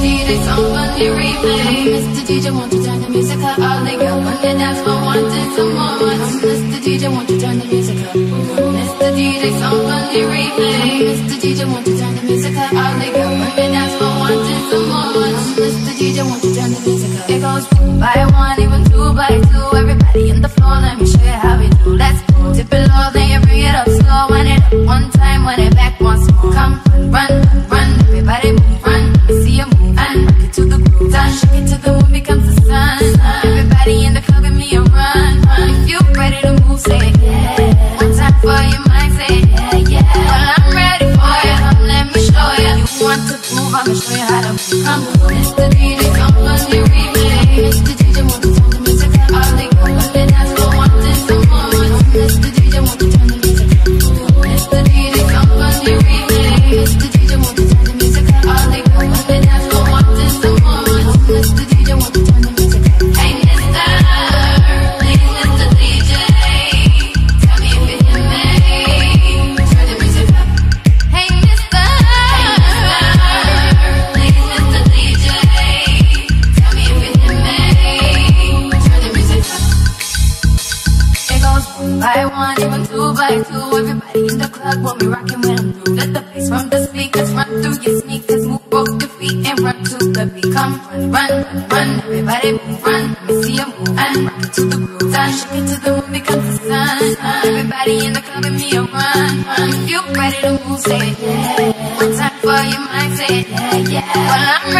DJ, somebody replay. Mr. DJ, won't you turn the music up? All the dance floor wanting some more. Mr. DJ, won't you turn the music up? Mr. DJ, somebody replay. Mr. DJ, won't you turn the music up? All the dance floor wanting some more. Mr. DJ, won't you turn the music up? It goes by Well, I'm ready for you, let me show you. You want to move, I'ma show you how to move. Come, Mr. DJ, come on the replay. Mr. DJ, want to by one, even two by two. Everybody in the club want me rocking when I'm through. Let the bass from the speakers run through your sneakers. Move both your feet and run to the beat. Come run, run, run, run. Everybody move, run. Let me see you move and rock it to the groove. Done, shake it to the moon becomes the sun. Everybody in the club, give me a run, run. If you ready to move, say it, yeah. One time for your mind, say it, yeah, yeah. Well, I'm ready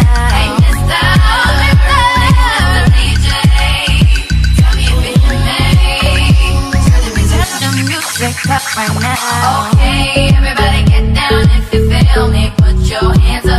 right now. Okay, everybody get down if you feel me. Put your hands